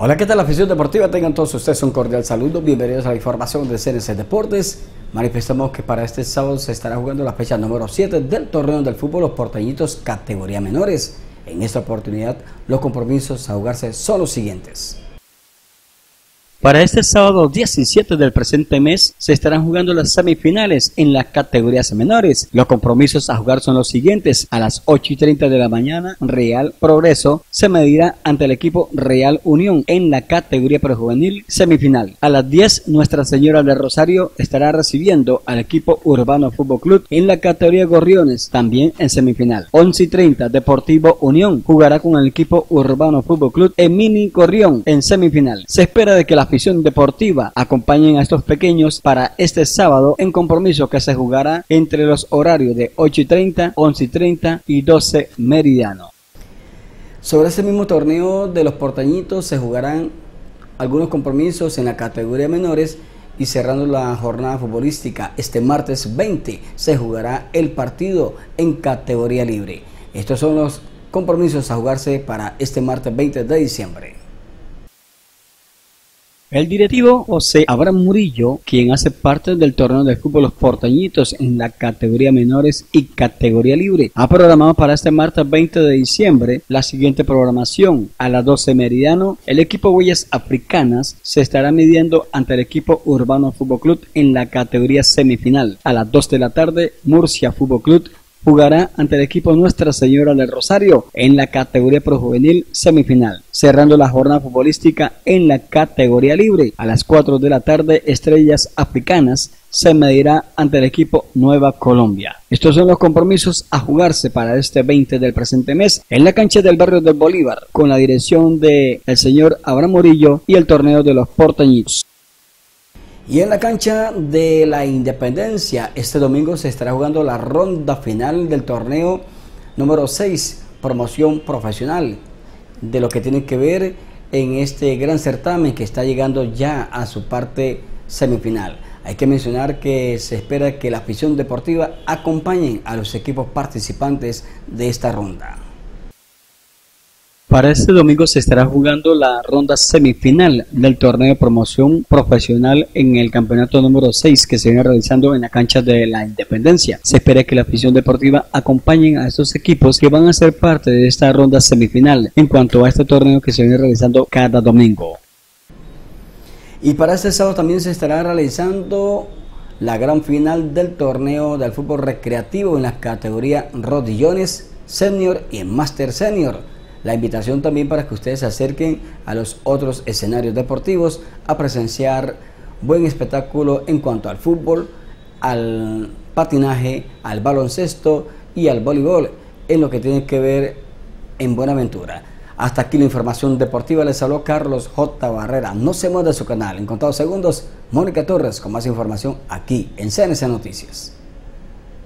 Hola, ¿qué tal la afición deportiva? Tengan todos ustedes un cordial saludo. Bienvenidos a la información de CNC Deportes. Manifestamos que para este sábado se estará jugando la fecha número 7 del torneo del fútbol Los Porteñitos categoría menores. En esta oportunidad, los compromisos a jugarse son los siguientes. Para este sábado 17 del presente mes se estarán jugando las semifinales en las categorías menores. Los compromisos a jugar son los siguientes. A las 8 y 30 de la mañana, Real Progreso se medirá ante el equipo Real Unión en la categoría prejuvenil semifinal. A las 10, Nuestra Señora de Rosario estará recibiendo al equipo Urbano Fútbol Club en la categoría Gorriones, también en semifinal. 11 y 30, Deportivo Unión jugará con el equipo Urbano Fútbol Club en Mini Gorrión en semifinal. Se espera de que la afición deportiva acompañen a estos pequeños para este sábado en compromiso que se jugará entre los horarios de 8 y 30, 11 y 30 y 12 meridiano. Sobre ese mismo torneo de los portañitos se jugarán algunos compromisos en la categoría menores y cerrando la jornada futbolística este martes 20 se jugará el partido en categoría libre. Estos son los compromisos a jugarse para este martes 20 de diciembre. El directivo José Abraham Murillo, quien hace parte del torneo de fútbol Los Portañitos en la categoría menores y categoría libre, ha programado para este martes 20 de diciembre la siguiente programación. A las 12 meridiano, el equipo Huellas Africanas se estará midiendo ante el equipo Urbano Fútbol Club en la categoría semifinal. A las 2 de la tarde, Murcia Fútbol Club jugará ante el equipo Nuestra Señora del Rosario en la categoría projuvenil semifinal, cerrando la jornada futbolística en la categoría libre. A las 4 de la tarde, Estrellas Africanas se medirá ante el equipo Nueva Colombia. Estos son los compromisos a jugarse para este 20 del presente mes en la cancha del barrio del Bolívar, con la dirección de el señor Abraham Murillo y el torneo de los porteñitos. Y en la cancha de la Independencia, este domingo se estará jugando la ronda final del torneo número 6, promoción profesional, de lo que tiene que ver en este gran certamen que está llegando ya a su parte semifinal. Hay que mencionar que se espera que la afición deportiva acompañe a los equipos participantes de esta ronda. Para este domingo se estará jugando la ronda semifinal del torneo de promoción profesional en el campeonato número 6 que se viene realizando en la cancha de la Independencia. Se espera que la afición deportiva acompañe a estos equipos que van a ser parte de esta ronda semifinal en cuanto a este torneo que se viene realizando cada domingo. Y para este sábado también se estará realizando la gran final del torneo del fútbol recreativo en la categoría rodillones senior y master senior la invitación también para que ustedes se acerquen a los otros escenarios deportivos a presenciar buen espectáculo en cuanto al fútbol, al patinaje, al baloncesto y al voleibol, en lo que tiene que ver en Buenaventura. Hasta aquí la información deportiva. Les habló Carlos J. Barrera. No se mueva de su canal. En contados segundos, Mónica Torres con más información aquí en CNC Noticias.